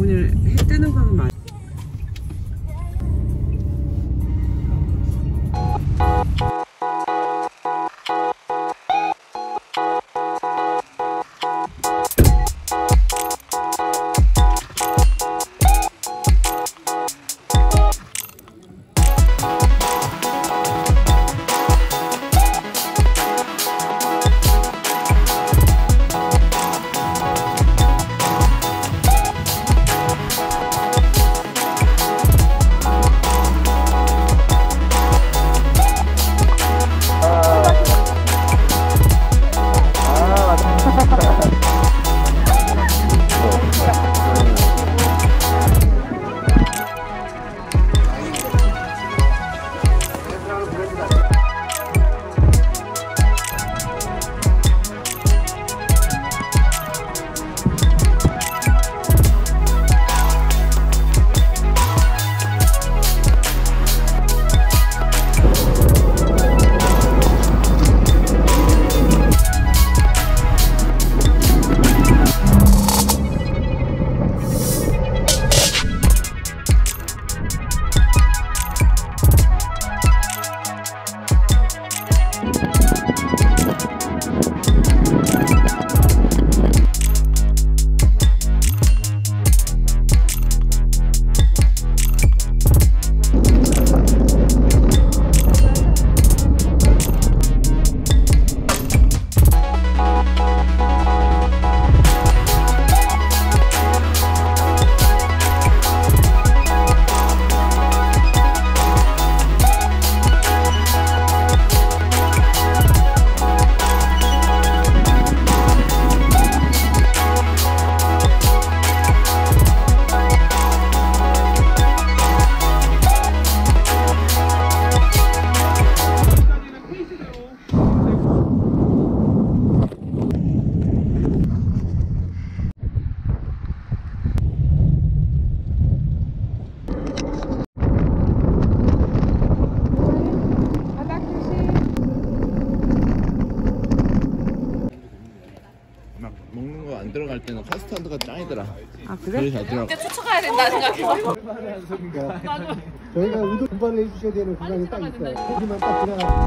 오늘 해 뜨는 거는 많이 카스타드가 짱이더라. 아 그래? 잘 들어. 쫓아가야 된다 생각해서 저희가 의도 분발을 해주셔야 되는 구간이 딱 있어요. 거기만 딱 지나가.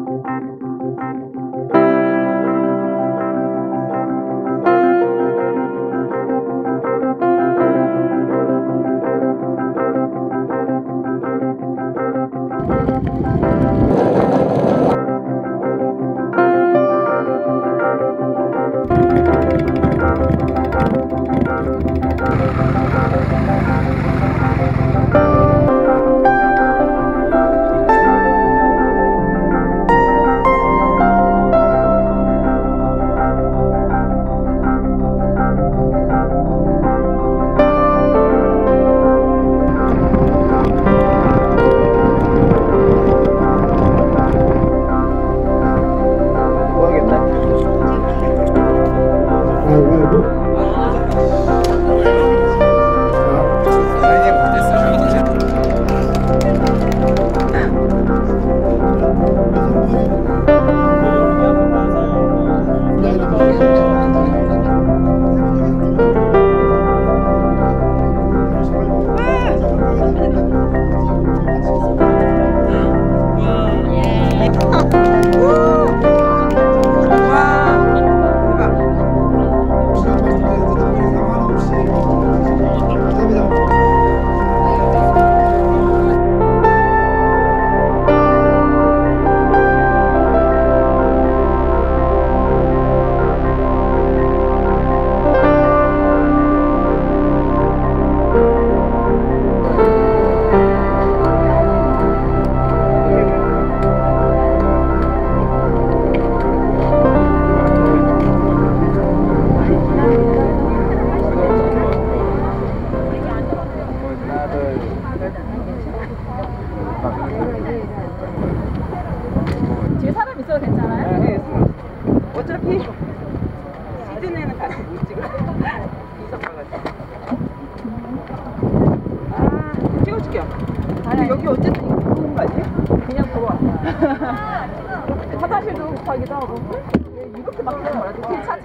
뒤에 사람 있어도 괜찮아요? 어차피 시즌에는 같이 못 찍어. 아 찍어줄게요. 근데 여기 어쨌든 이거 좋은 거 아니에요? 그냥 보러 왔어요 화장실도 가기도 하고 이렇게 막히는 거라 차